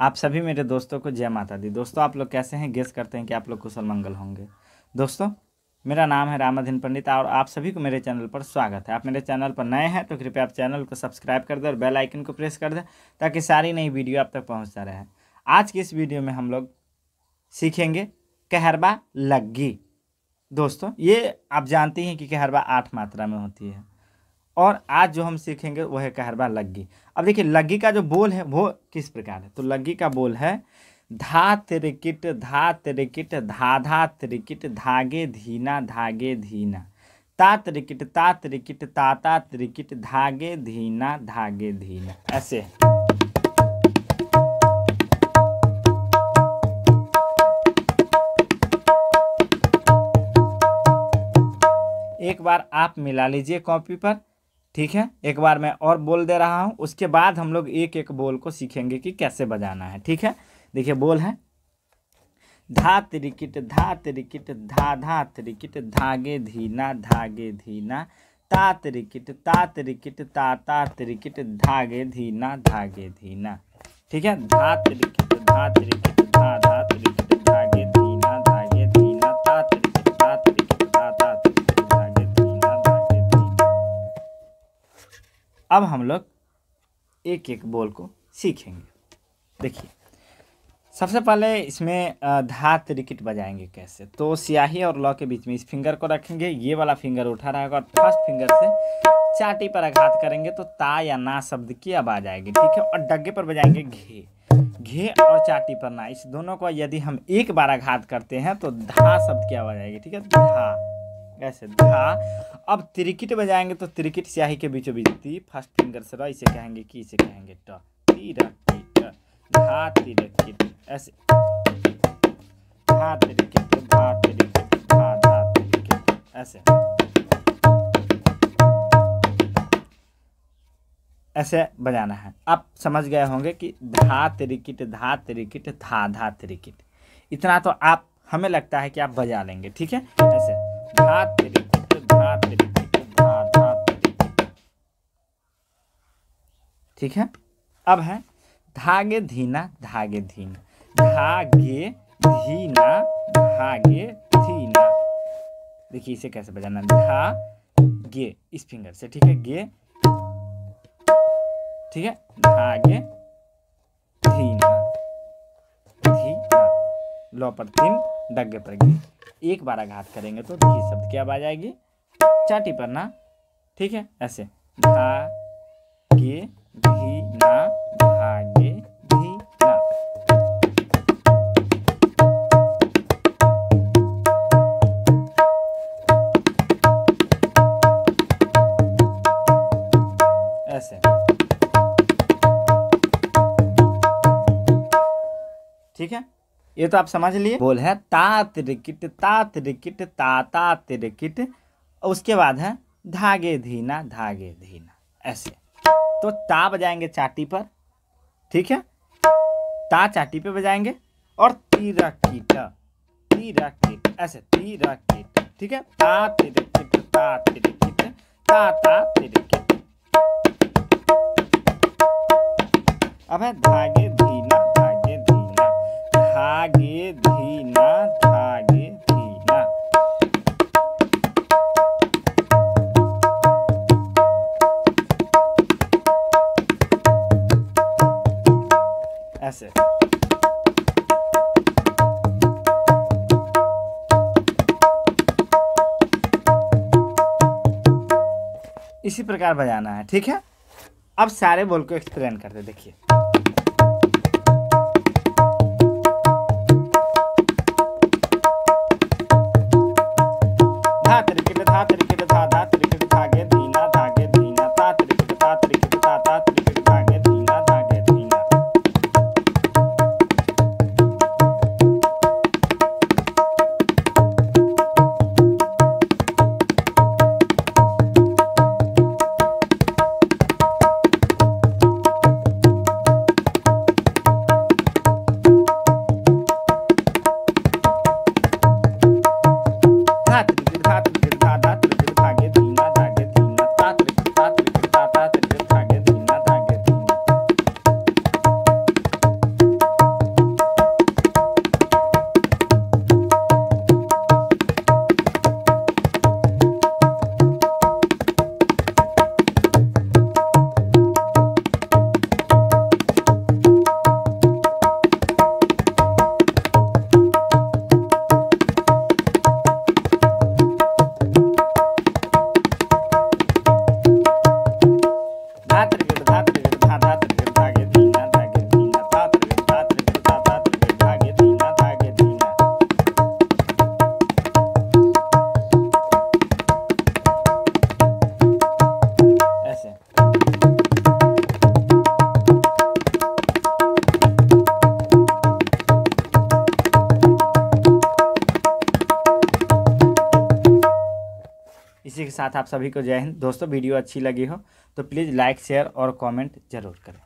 आप सभी मेरे दोस्तों को जय माता दी। दोस्तों, आप लोग कैसे हैं? गेस करते हैं कि आप लोग कुशल मंगल होंगे। दोस्तों, मेरा नाम है रामाधीन पंडित और आप सभी को मेरे चैनल पर स्वागत है। आप मेरे चैनल पर नए हैं तो कृपया आप चैनल को सब्सक्राइब कर दें और बेल आइकन को प्रेस कर दें ताकि सारी नई वीडियो आप तक पहुँचता रहे। आज की इस वीडियो में हम लोग सीखेंगे कहरबा लग्गी। दोस्तों, ये आप जानते हैं कि कहरबा आठ मात्रा में होती है। और आज जो हम सीखेंगे वह है कहरबा लग्गी। अब देखिए, लग्गी का जो बोल है, वो किस प्रकार है? तो लग्गी का बोल है, धा त्रिकिट धा त्रिकिट धा धा त्रिकिट धागे धीना धागे धीना। ता त्रिकिट ता त्रिकिट ता ता त्रिकिट धागे धीना धागे धीना। ऐसे एक बार आप मिला लीजिए कॉपी पर। ठीक है? एक बार मैं और बोल दे रहा हूँ। उसके बाद हम लोग एक एक बोल को सीखेंगे कि कैसे बजाना है, ठीक है? देखिए, बोल है। धा त्रिकिट धा त्रिकिट, धा धा त्रिकिट, धागे धीना धागे धीना। ता त्रिकिट ता त्रिकिट, ता ता त्रिकिट, धागे धीना धागे धीना। ठीक है? धा त्रिकिट धा त्रिकिट। अब हम लोग एक एक बोल को सीखेंगे। देखिए सबसे पहले इसमें अ, धा त्रिकिट बजाएँगे कैसे? तो स्याही और लॉ के बीच में इस फिंगर को रखेंगे। ये वाला फिंगर उठा रहेगा और फ़र्स्ट फिंगर से चाटी पर आघात करेंगे तो ता या ना शब्द की आवाज़ आएगी ठीक है? और डग्गे पर बजाएँगे घे। घे और चाटी पर ना। इस दोनों को यदि हम एक बार आघात करते हैं तो धा शब्द की आवाज़ आएगी ठीक है? धा। ऐसे धा अब त्रिकिट बजाएँगे तो त्रिकिट स्याही के बीचों बीच ती फ़र्स्ट फिंगर से इसे कहेंगे कि, इसे कहेंगे ट। ती र धा तिरकिट, ऐसे। धा तिरकिट धा तिरकिट, धा धा तिरकिट, ऐसे। ऐसे बजाना है। आप समझ गए होंगे कि धा त्रिकिट धा त्रिकिट, धा धा त्रिकिट। इतना तो आप, हमें लगता है कि आप बजा लेंगे, ठीक है? ऐसे। धा ठीक है? अब है। धागे धीना धागे धीना। धागे धीना धागे धीना। देखिए इसे कैसे बजाना धा गे इस फिंगर से ठीक है? गे। ठीक है? धागे धीना। धीना। लो पर तीन डगे पर गे। एक बार आघात करेंगे तो धी शब्द की आवाज़ आएगी? चाटी पर ना? ठीक है? ऐसे। धा धागे धीना धागे धीना ऐसे। ठीक है? ये तो आप समझ लिए। बोल है ता तिरकिट ता तिरकिट ता ता और उसके बाद है, धागे धीना धागे धीना। ऐसे। तो ता बजाएँगे चाटी पर, ठीक है? ता चाटी पे बजाएँगे और तीरा कीट, तीरा ऐसे, तीरा कीट, ठीक है? ता तिरकिट ता तिरकिट ता ता अब है, धागे ऐसे इसी प्रकार बजाना है ठीक है? अब सारे बोल को एक्सप्लेन करते देखिए। इसी के साथ आप सभी को जय हिंद। दोस्तों, वीडियो अच्छी लगी हो तो प्लीज़ लाइक, शेयर और कमेंट ज़रूर करें।